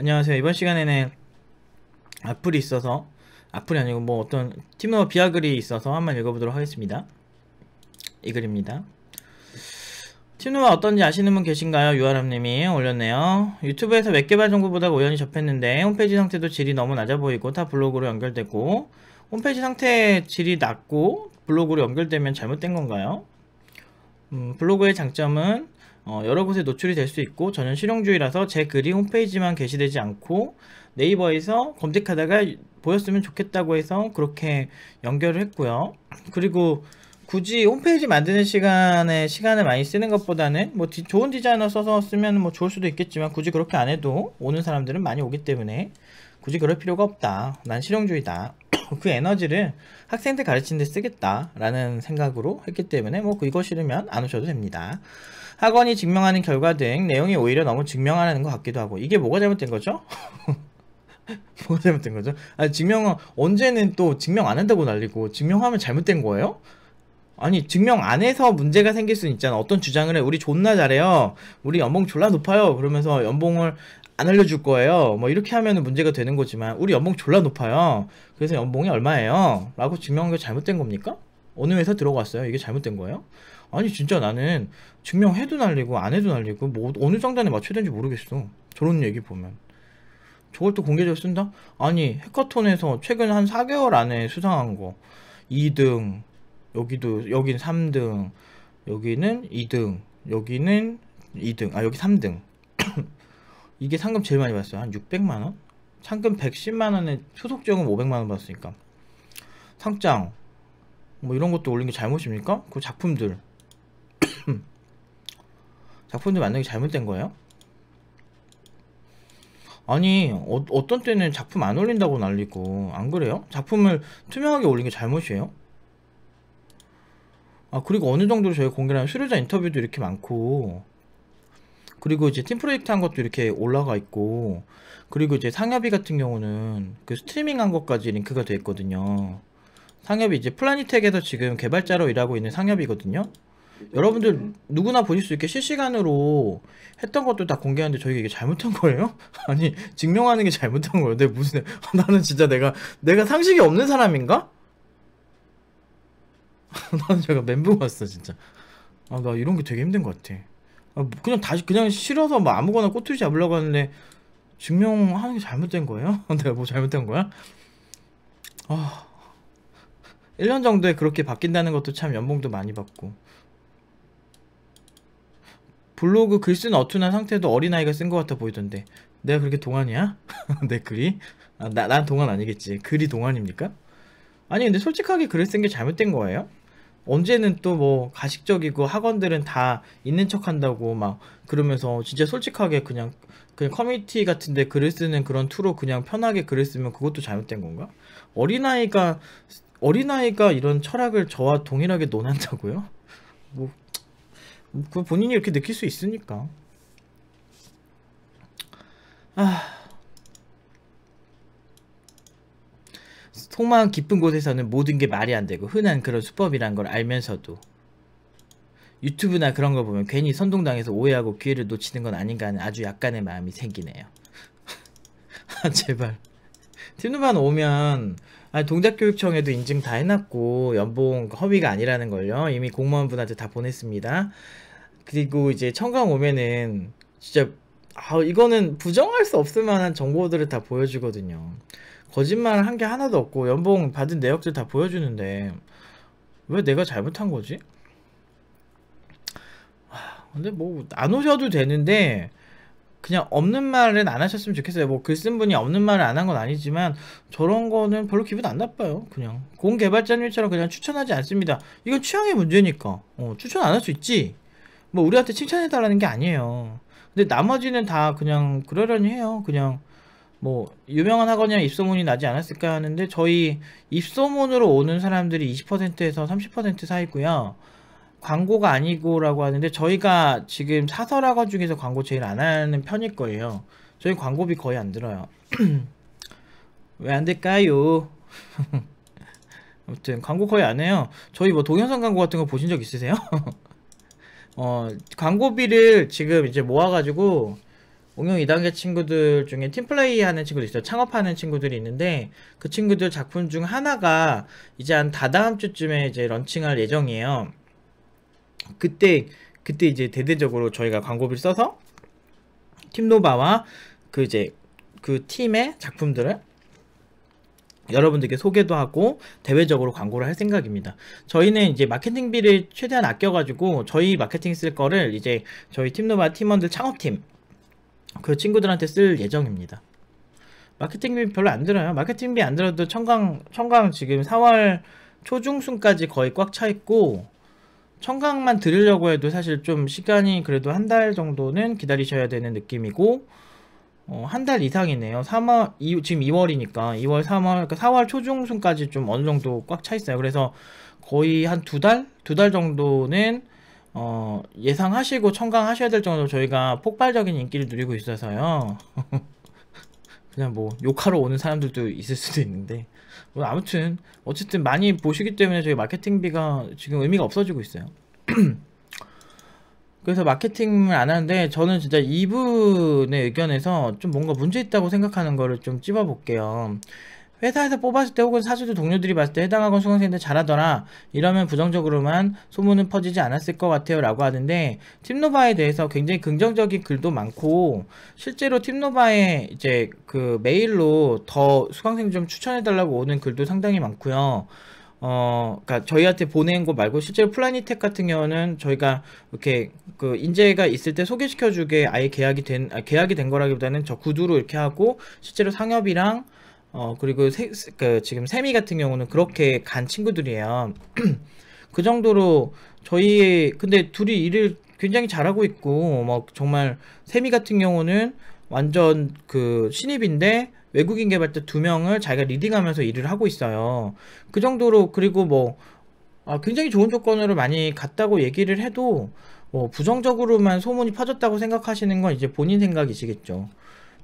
안녕하세요. 이번 시간에는 악플이 있어서 악플이 아니고 뭐 어떤 팀노바 비하글이 있어서 한번 읽어보도록 하겠습니다. 이 글입니다. 팀노바 어떤지 아시는 분 계신가요? 유아람님이 올렸네요. 유튜브에서 웹 개발 정보 보다 우연히 접했는데 홈페이지 상태도 질이 너무 낮아 보이고 다 블로그로 연결되고 홈페이지 상태 질이 낮고 블로그로 연결되면 잘못된 건가요? 음, 블로그의 장점은 어, 여러 곳에 노출이 될 수 있고 저는 실용주의라서 제 글이 홈페이지만 게시되지 않고 네이버에서 검색하다가 보였으면 좋겠다고 해서 그렇게 연결을 했고요. 그리고 굳이 홈페이지 만드는 시간에 시간을 많이 쓰는 것보다는 뭐 디, 좋은 디자이너 써서 쓰면 뭐 좋을 수도 있겠지만 굳이 그렇게 안 해도 오는 사람들은 많이 오기 때문에 굳이 그럴 필요가 없다. 난 실용주의다. 그 에너지를 학생들 가르치는 데 쓰겠다라는 생각으로 했기 때문에 뭐 그거 싫으면 안 오셔도 됩니다. 학원이 증명하는 결과 등 내용이 오히려 너무 증명하는 것 같기도 하고 이게 뭐가 잘못된 거죠? 뭐가 잘못된 거죠? 아니 증명은 언제는 또 증명 안 한다고 날리고 증명하면 잘못된 거예요? 아니 증명 안 해서 문제가 생길 수는 있잖아 어떤 주장을 해 우리 존나 잘해요 우리 연봉 졸라 높아요 그러면서 연봉을 안 알려줄 거예요 뭐 이렇게 하면 문제가 되는 거지만 우리 연봉 졸라 높아요 그래서 연봉이 얼마예요 라고 증명한 게 잘못된 겁니까? 어느 회사 들어갔어요 이게 잘못된 거예요? 아니 진짜 나는 증명해도 날리고 안 해도 날리고 뭐 어느 장단에 맞춰야 되는지 모르겠어. 저런 얘기 보면. 저걸 또 공개적으로 쓴다? 아니 해커톤에서 최근 한 4개월 안에 수상한 거. 2등 여기도 여기는 3등 여기는 2등 여기는 2등. 아 여기 3등. 이게 상금 제일 많이 받았어요. 한 600만원? 상금 110만원에 소속적은 500만원 받았으니까. 상장. 뭐 이런 것도 올린 게 잘못입니까? 그 작품들 작품들 만든 게 잘못된 거예요? 아니 어, 어떤 때는 작품 안 올린다고 난리고 안 그래요? 작품을 투명하게 올린 게 잘못이에요? 아 그리고 어느 정도로 저희 공개하는 수료자 인터뷰도 이렇게 많고 그리고 이제 팀 프로젝트 한 것도 이렇게 올라가 있고 그리고 이제 상엽이 같은 경우는 그 스트리밍 한 것까지 링크가 돼 있거든요 상엽이 이제 플라니텍에서 지금 개발자로 일하고 있는 상엽이거든요 여러분들 누구나 보실 수 있게 실시간으로 했던 것도 다 공개하는데 저희가 이게 잘못한 거예요? 아니 증명하는 게 잘못한 거예요 내 무슨 나는 진짜 내가 내가 상식이 없는 사람인가? 나는 제가 멘붕 왔어 진짜 아 나 이런 게 되게 힘든 것 같아 아, 뭐 그냥 다시 그냥 싫어서 뭐 아무거나 꼬투리 잡으려고 하는데 증명하는 게 잘못된 거예요? 내가 뭐 잘못된 거야? 아 1년 정도에 그렇게 바뀐다는 것도 참 연봉도 많이 받고 블로그 글 쓴 어투나 상태도 어린아이가 쓴 것 같아 보이던데 내가 그렇게 동안이야? 내 글이? 아, 나, 난 동안 아니겠지 글이 동안입니까? 아니 근데 솔직하게 글을 쓴 게 잘못된 거예요? 언제는 또 뭐 가식적이고 학원들은 다 있는 척 한다고 막 그러면서 진짜 솔직하게 그냥 그냥 커뮤니티 같은데 글을 쓰는 그런 투로 그냥 편하게 글을 쓰면 그것도 잘못된 건가? 어린아이가 어린아이가 이런 철학을 저와 동일하게 논한다고요? 뭐, 그 본인이 이렇게 느낄 수 있으니까. 아. 속마음 깊은 곳에서는 모든 게 말이 안 되고 흔한 그런 수법이란 걸 알면서도 유튜브나 그런 거 보면 괜히 선동당해서 오해하고 기회를 놓치는 건 아닌가 하는 아주 약간의 마음이 생기네요. 아 제발. 팀누반 오면 아니, 동작교육청에도 인증 다 해놨고 연봉 허위가 아니라는 걸요. 이미 공무원분한테 다 보냈습니다. 그리고 이제 청강 오면은 진짜 아 이거는 부정할 수 없을 만한 정보들을 다 보여주거든요. 거짓말 한 게 하나도 없고 연봉 받은 내역들 다 보여주는데 왜 내가 잘못한 거지? 근데 뭐 안 오셔도 되는데 그냥 없는 말은 안 하셨으면 좋겠어요. 뭐 글 쓴 분이 없는 말을 안 한 건 아니지만 저런 거는 별로 기분 안 나빠요. 그냥 공개발자님처럼 그냥 추천하지 않습니다. 이건 취향의 문제니까 어, 추천 안 할 수 있지. 뭐 우리한테 칭찬해 달라는 게 아니에요. 근데 나머지는 다 그냥 그러려니 해요. 그냥 뭐 유명한 학원이랑 입소문이 나지 않았을까 하는데 저희 입소문으로 오는 사람들이 20%에서 30% 사이고요. 광고가 아니고라고 하는데 저희가 지금 사설학원 중에서 광고 제일 안 하는 편일 거예요. 저희 광고비 거의 안 들어요. 왜 안 될까요? 아무튼 광고 거의 안 해요. 저희 뭐 동영상 광고 같은 거 보신 적 있으세요? 어 광고비를 지금 이제 모아가지고 응용 2단계 친구들 중에 팀플레이 하는 친구도 있어요. 창업하는 친구들이 있는데 그 친구들 작품 중 하나가 이제 한 다다음 주쯤에 이제 런칭할 예정이에요. 그때 그때 이제 대대적으로 저희가 광고비를 써서 팀노바와 그 이제 그 팀의 작품들을 여러분들께 소개도 하고 대외적으로 광고를 할 생각입니다. 저희는 이제 마케팅비를 최대한 아껴가지고 저희 마케팅 쓸 거를 이제 저희 팀노바 팀원들 창업팀 그 친구들한테 쓸 예정입니다. 마케팅비 별로 안 들어요. 마케팅비 안 들어도 청강 청강 지금 4월 초중순까지 거의 꽉 차 있고 청강만 들으려고 해도 사실 좀 시간이 그래도 한 달 정도는 기다리셔야 되는 느낌이고 어, 한 달 이상이네요. 3월 이, 지금 2월이니까 2월 3월 그러니까 4월 초중순까지 좀 어느 정도 꽉 차 있어요. 그래서 거의 한 두 달? 두 달 정도는 어, 예상하시고 청강하셔야 될 정도로 저희가 폭발적인 인기를 누리고 있어서요. 그냥 뭐 욕하러 오는 사람들도 있을 수도 있는데 뭐 아무튼 어쨌든 많이 보시기 때문에 저희 마케팅비가 지금 의미가 없어지고 있어요. 그래서 마케팅을 안 하는데 저는 진짜 이분의 의견에서 좀 뭔가 문제 있다고 생각하는 거를 좀 찝어볼게요. 회사에서 뽑았을 때 혹은 사수들 동료들이 봤을 때 해당 학원 수강생들 잘하더라. 이러면 부정적으로만 소문은 퍼지지 않았을 것 같아요. 라고 하는데 팀노바에 대해서 굉장히 긍정적인 글도 많고 실제로 팀노바에 이제 그 메일로 더 수강생 좀 추천해 달라고 오는 글도 상당히 많고요. 어, 그니까 저희한테 보낸 거 말고 실제로 플라니텍 같은 경우는 저희가 이렇게 그 인재가 있을 때 소개시켜주게 아예 계약이 된, 아, 계약이 된 거라기보다는 저 구두로 이렇게 하고 실제로 상엽이랑 어 그리고 세, 그 지금 세미 같은 경우는 그렇게 간 친구들이에요. 그 정도로 저희 근데 둘이 일을 굉장히 잘하고 있고 뭐 정말 세미 같은 경우는 완전 그 신입인데 외국인 개발자 두 명을 자기가 리딩하면서 일을 하고 있어요. 그 정도로 그리고 뭐 아, 굉장히 좋은 조건으로 많이 갔다고 얘기를 해도 뭐 부정적으로만 소문이 퍼졌다고 생각하시는 건 이제 본인 생각이시겠죠.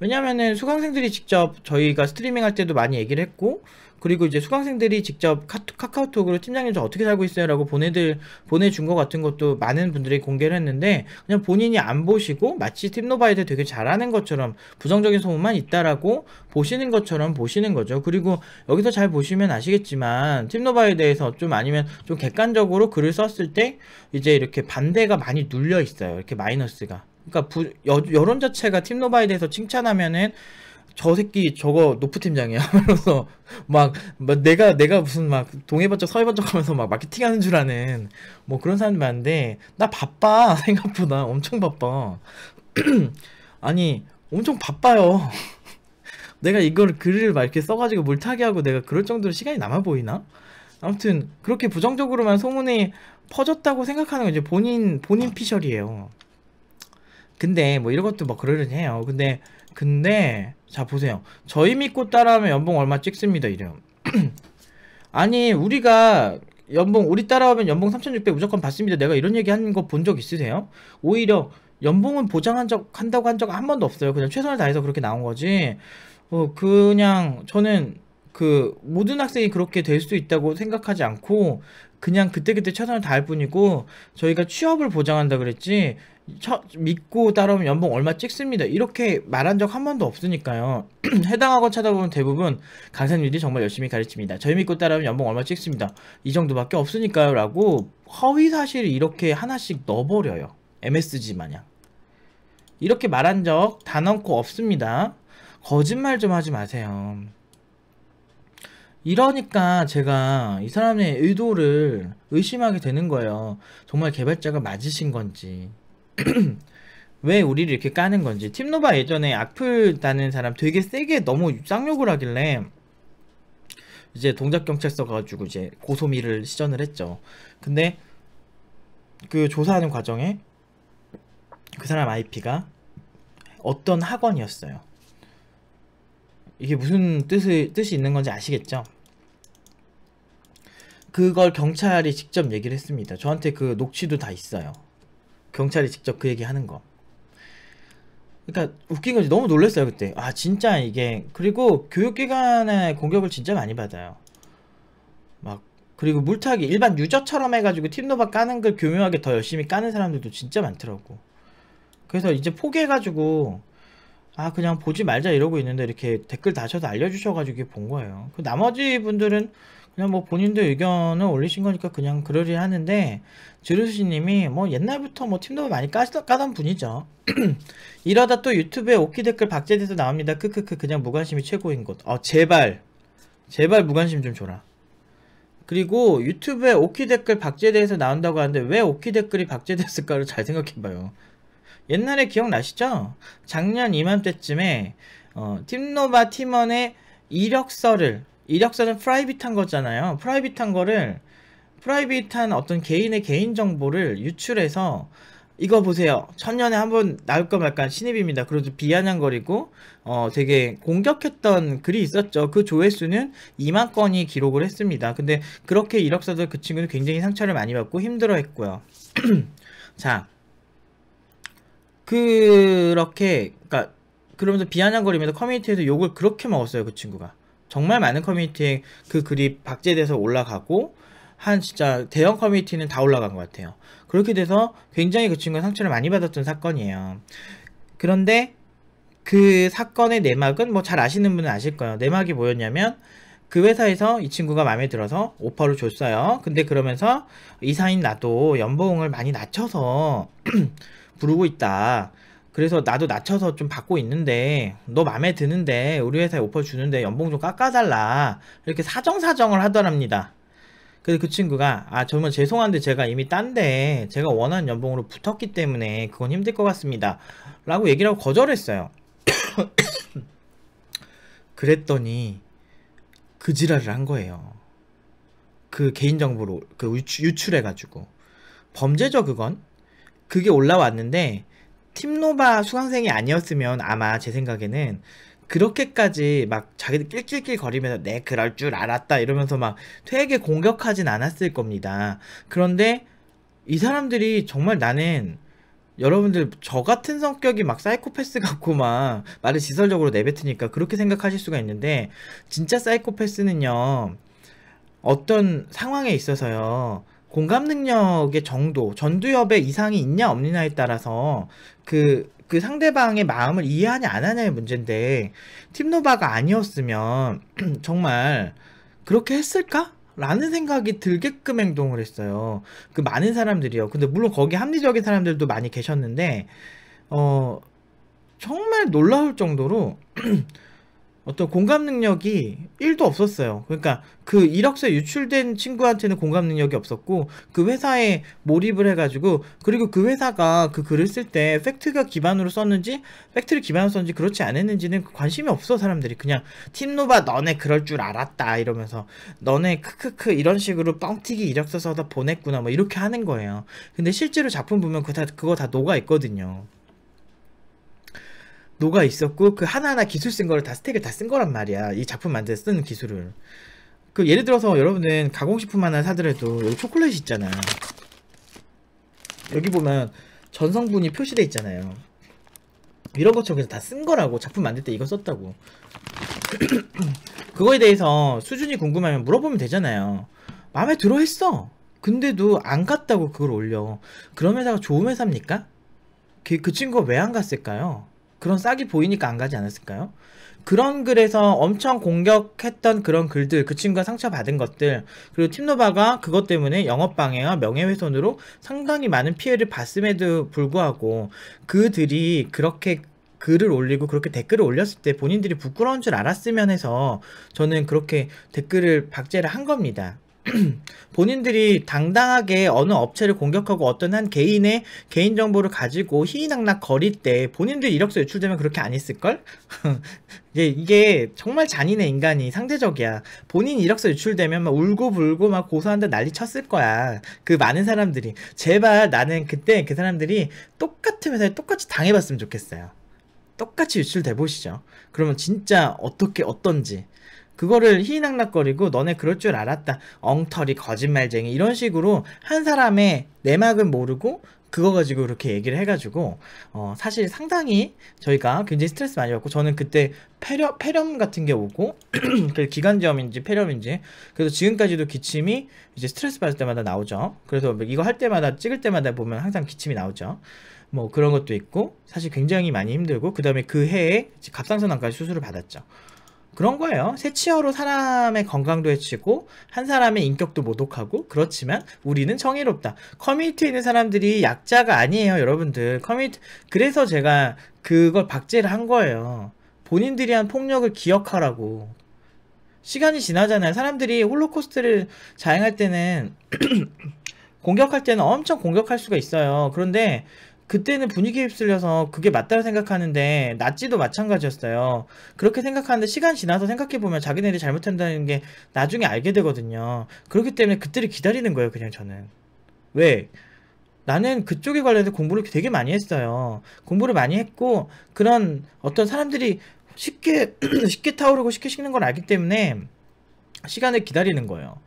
왜냐면은 수강생들이 직접 저희가 스트리밍 할 때도 많이 얘기를 했고 그리고 이제 수강생들이 직접 카카, 오톡으로 팀장님 저 어떻게 살고 있어요? 라고 보내들 보내준 것 같은 것도 많은 분들이 공개를 했는데 그냥 본인이 안 보시고 마치 팀노바 애들 되게 잘하는 것처럼 부정적인 소문만 있다라고 보시는 것처럼 보시는 거죠. 그리고 여기서 잘 보시면 아시겠지만 팀노바에 대해서 좀 아니면 좀 객관적으로 글을 썼을 때 이제 이렇게 반대가 많이 눌려 있어요. 이렇게 마이너스가 그러니까 부, 여, 여론 자체가 팀노바에 대해서 칭찬하면은 저 새끼 저거 노바 팀장이야. 그래서 막, 막 내가 내가 무슨 막 동해번쩍 서해번쩍 하면서 막 마케팅하는 줄 아는 뭐 그런 사람들 많은데 나 바빠 생각보다 엄청 바빠. 아니 엄청 바빠요. 내가 이걸 글을 막 이렇게 써가지고 물타기 하고 내가 그럴 정도로 시간이 남아 보이나? 아무튼 그렇게 부정적으로만 소문이 퍼졌다고 생각하는 건 이제 본인 본인 피셜이에요. 근데 뭐 이런 것도 뭐 그러려니 요 근데 근데 자 보세요. 저희 믿고 따라하면 연봉 얼마 찍습니다 이래요. 아니 우리가 연봉 우리 따라하면 연봉 3,600 무조건 받습니다. 내가 이런 얘기 한거본 적 있으세요? 오히려 연봉은 보장한 적 한다고 한 적 한 번도 없어요. 그냥 최선을 다해서 그렇게 나온 거지. 어 그냥 저는 그 모든 학생이 그렇게 될 수 있다고 생각하지 않고 그냥 그때그때 최선을 다할 뿐이고 저희가 취업을 보장한다 그랬지 처, 믿고 따라오면 연봉 얼마 찍습니다. 이렇게 말한 적 한 번도 없으니까요. 해당 학원 찾아보면 대부분 강사님들이 정말 열심히 가르칩니다. 저희 믿고 따라오면 연봉 얼마 찍습니다. 이 정도밖에 없으니까요. 라고 허위 사실을 이렇게 하나씩 넣어버려요. MSG 마냥. 이렇게 말한 적 단언코 없습니다. 거짓말 좀 하지 마세요. 이러니까 제가 이 사람의 의도를 의심하게 되는 거예요. 정말 개발자가 맞으신 건지. 왜 우리를 이렇게 까는 건지 팀노바 예전에 악플 다는 사람 되게 세게 너무 쌍욕을 하길래 이제 동작경찰서 가지고 이제 고소미를 시전을 했죠 근데 그 조사하는 과정에 그 사람 IP가 어떤 학원이었어요 이게 무슨 뜻이, 뜻이 있는 건지 아시겠죠? 그걸 경찰이 직접 얘기를 했습니다. 저한테 그 녹취도 다 있어요. 경찰이 직접 그 얘기 하는 거. 그러니까 웃긴 거지. 너무 놀랐어요 그때. 아 진짜 이게. 그리고 교육기관의 공격을 진짜 많이 받아요. 막 그리고 물타기 일반 유저처럼 해가지고 팀노바 까는 걸 교묘하게 더 열심히 까는 사람들도 진짜 많더라고. 그래서 이제 포기해가지고 아 그냥 보지 말자 이러고 있는데 이렇게 댓글 다셔서 알려주셔가지고 본 거예요. 그 나머지 분들은 그냥 뭐 본인들 의견을 올리신 거니까 그냥 그러리 하는데 지루시님이 뭐 옛날부터 뭐 팀도 많이 까, 까던 분이죠. 이러다 또 유튜브에 오키 댓글 박제돼서 나옵니다. 크크크 그냥 무관심이 최고인 곳. 어 제발 제발 무관심 좀 줘라. 그리고 유튜브에 오키 댓글 박제돼서 나온다고 하는데 왜 오키 댓글이 박제됐을까를 잘 생각해봐요. 옛날에 기억나시죠? 작년 이맘때쯤에 어, 팀노바 팀원의 이력서를 이력서는 private한 거잖아요. private한 거를 private한 어떤 개인의 개인 정보를 유출해서 이거 보세요. 천년에 한 번 나올까 말까 신입입니다. 그래도 비아냥거리고 어 되게 공격했던 글이 있었죠. 그 조회수는 2만 건이 기록을 했습니다. 근데 그렇게 이력서도 그 친구는 굉장히 상처를 많이 받고 힘들어했고요. 자 그렇게 그러니까 그러면서 비아냥거리면서 커뮤니티에서 욕을 그렇게 먹었어요. 그 친구가 정말 많은 커뮤니티에 그 글이 박제돼서 올라가고 한 진짜 대형 커뮤니티는 다 올라간 것 같아요. 그렇게 돼서 굉장히 그 친구가 상처를 많이 받았던 사건이에요. 그런데 그 사건의 내막은 뭐 잘 아시는 분은 아실 거예요. 내막이 뭐였냐면 그 회사에서 이 친구가 마음에 들어서 오퍼를 줬어요. 근데 그러면서 이사인 나도 연봉을 많이 낮춰서 부르고 있다. 그래서 나도 낮춰서 좀 받고 있는데 너 마음에 드는데 우리 회사에 오퍼 주는데 연봉 좀 깎아달라. 이렇게 사정사정을 하더랍니다. 그래서 그 친구가 아 정말 죄송한데 제가 이미 딴데 제가 원하는 연봉으로 붙었기 때문에 그건 힘들 것 같습니다. 라고 얘기를 하고 거절했어요. 그랬더니 그 지랄을 한 거예요. 그 개인정보로 그 유출, 해가지고. 범죄죠 그건? 그게 올라왔는데 팀노바 수강생이 아니었으면 아마 제 생각에는 그렇게까지 막 자기들 낄낄낄 거리면서 내 네, 그럴 줄 알았다 이러면서 막 되게 공격하진 않았을 겁니다. 그런데 이 사람들이 정말 나는 여러분들 저 같은 성격이 막 사이코패스 같고 막 말을 지설적으로 내뱉으니까 그렇게 생각하실 수가 있는데 진짜 사이코패스는요 어떤 상황에 있어서요 공감 능력의 정도 전두엽에 이상이 있냐 없느냐에 따라서 그 그 상대방의 마음을 이해하냐 안 하냐의 문제인데 팀노바가 아니었으면 정말 그렇게 했을까? 라는 생각이 들게끔 행동을 했어요. 그 많은 사람들이요. 근데 물론 거기 합리적인 사람들도 많이 계셨는데 어 정말 놀라울 정도로 어떤 공감 능력이 1도 없었어요. 그러니까 그 이력서에 유출된 친구한테는 공감 능력이 없었고 그 회사에 몰입을 해가지고 그리고 그 회사가 그 글을 쓸 때 팩트가 기반으로 썼는지 팩트를 기반으로 썼는지 그렇지 않았는지는 관심이 없어 사람들이 그냥 팀노바 너네 그럴 줄 알았다 이러면서 너네 크크크 이런 식으로 뻥튀기 이력서 써다 보냈구나 뭐 이렇게 하는 거예요. 근데 실제로 작품 보면 그다 그거 다 녹아 있거든요. 녹아 있었고 그 하나하나 기술 쓴 거를 다 스택을 다 쓴 거란 말이야. 이 작품 만들 쓰는 기술을. 그 예를 들어서 여러분은 가공식품 하나 사더라도 여기 초콜릿 있잖아. 여기 보면 전성분이 표시돼 있잖아요. 이런 것처럼 그냥 다쓴 거라고 작품 만들 때 이거 썼다고. 그거에 대해서 수준이 궁금하면 물어보면 되잖아요. 마음에 들어 했어. 근데도 안 갔다고 그걸 올려. 그런 회사가 좋은 회사입니까? 그, 그 친구가 왜 안 갔을까요? 그런 싹이 보이니까 안 가지 않았을까요? 그런 글에서 엄청 공격했던 그런 글들, 그 친구가 상처받은 것들, 그리고 팀노바가 그것 때문에 영업방해와 명예훼손으로 상당히 많은 피해를 봤음에도 불구하고 그들이 그렇게 글을 올리고 그렇게 댓글을 올렸을 때 본인들이 부끄러운 줄 알았으면 해서 저는 그렇게 댓글을 박제를 한 겁니다. 본인들이 당당하게 어느 업체를 공격하고 어떤 한 개인의 개인정보를 가지고 희희낙낙 거릴 때 본인들 이력서 유출되면 그렇게 안 했을걸? 이게 정말 잔인해 인간이 상대적이야. 본인 이력서 유출되면 막 울고 불고 막 고소한다 난리 쳤을 거야. 그 많은 사람들이. 제발 나는 그때 그 사람들이 똑같은 회사에 똑같이 당해봤으면 좋겠어요. 똑같이 유출돼 보시죠. 그러면 진짜 어떻게 어떤지. 그거를 희낙낙거리고 너네 그럴 줄 알았다. 엉터리 거짓말쟁이 이런 식으로 한 사람의 내막을 모르고 그거 가지고 이렇게 얘기를 해가지고 어 사실 상당히 저희가 굉장히 스트레스 많이 받고 저는 그때 폐렴 폐렴 같은 게 오고 그 기관지염인지 폐렴인지 그래서 지금까지도 기침이 이제 스트레스 받을 때마다 나오죠. 그래서 이거 할 때마다 찍을 때마다 보면 항상 기침이 나오죠. 뭐 그런 것도 있고 사실 굉장히 많이 힘들고 그 다음에 그 해에 이제 갑상선 암까지 수술을 받았죠. 그런 거예요. 세 치 혀로 사람의 건강도 해치고 한 사람의 인격도 모독하고 그렇지만 우리는 정의롭다. 커뮤니티에 있는 사람들이 약자가 아니에요, 여러분들. 커뮤니티 그래서 제가 그걸 박제를 한 거예요. 본인들이 한 폭력을 기억하라고. 시간이 지나잖아요. 사람들이 홀로코스트를 자행할 때는 공격할 때는 엄청 공격할 수가 있어요. 그런데 그때는 분위기에 휩쓸려서 그게 맞다고 생각하는데 나치도 마찬가지였어요. 그렇게 생각하는데 시간 지나서 생각해보면 자기네들이 잘못한다는 게 나중에 알게 되거든요. 그렇기 때문에 그때를 기다리는 거예요, 그냥 저는. 왜? 나는 그쪽에 관련해서 공부를 되게 많이 했어요. 공부를 많이 했고 그런 어떤 사람들이 쉽게 쉽게 타오르고 쉽게 식는 걸 알기 때문에 시간을 기다리는 거예요.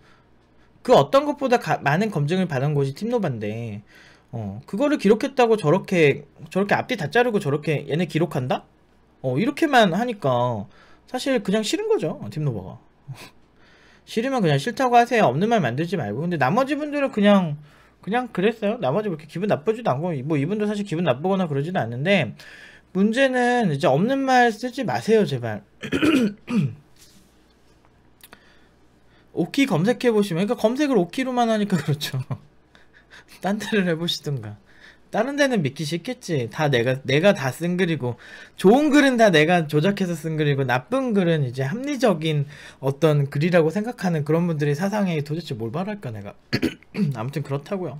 그 어떤 것보다 가- 많은 검증을 받은 곳이 팀노바인데 어 그거를 기록했다고 저렇게 저렇게 앞뒤 다 자르고 저렇게 얘네 기록한다? 어 이렇게만 하니까 사실 그냥 싫은 거죠 팀노바가. 싫으면 그냥 싫다고 하세요. 없는 말 만들지 말고. 근데 나머지 분들은 그냥 그냥 그랬어요. 나머지 그렇게 기분 나쁘지도 않고 뭐 이분도 사실 기분 나쁘거나 그러지도 않는데 문제는 이제 없는 말 쓰지 마세요 제발. 오키 검색해 보시면 그러니까 검색을 오키로만 하니까 그렇죠 딴 데를 해보시든가. 다른 데는 믿기 쉽겠지. 다 내가 내가 다 쓴 글이고 좋은 글은 다 내가 조작해서 쓴 글이고 나쁜 글은 이제 합리적인 어떤 글이라고 생각하는 그런 분들이 사상에 도대체 뭘 바랄까 내가. 아무튼 그렇다고요.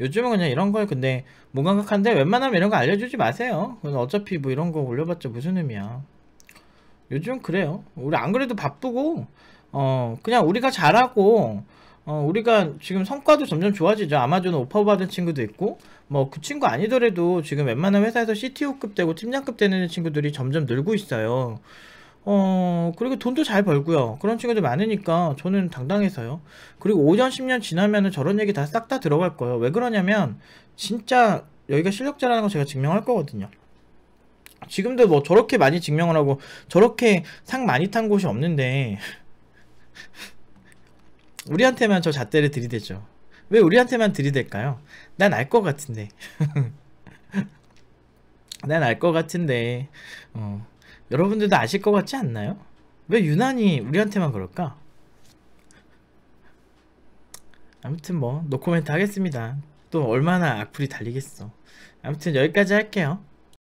요즘은 그냥 이런 거에 근데 무감각한데 웬만하면 이런 거 알려주지 마세요. 어차피 뭐 이런 거 올려봤자 무슨 의미야. 요즘 그래요. 우리 안 그래도 바쁘고 어 그냥 우리가 잘하고 어, 우리가 지금 성과도 점점 좋아지죠. 아마존 오퍼 받은 친구도 있고, 뭐, 그 친구 아니더라도 지금 웬만한 회사에서 CTO급 되고 팀장급 되는 친구들이 점점 늘고 있어요. 어, 그리고 돈도 잘 벌고요. 그런 친구들 많으니까 저는 당당해서요. 그리고 5년, 10년 지나면은 저런 얘기 다 싹 다 들어갈 거예요. 왜 그러냐면, 진짜 여기가 실력자라는 거 제가 증명할 거거든요. 지금도 뭐 저렇게 많이 증명을 하고, 저렇게 상 많이 탄 곳이 없는데, 우리한테만 저 잣대를 들이대죠. 왜 우리한테만 들이댈까요? 난 알 것 같은데. 난 알 것 같은데. 어, 여러분들도 아실 것 같지 않나요? 왜 유난히 우리한테만 그럴까? 아무튼 뭐 노코멘트 하겠습니다. 또 얼마나 악플이 달리겠어. 아무튼 여기까지 할게요.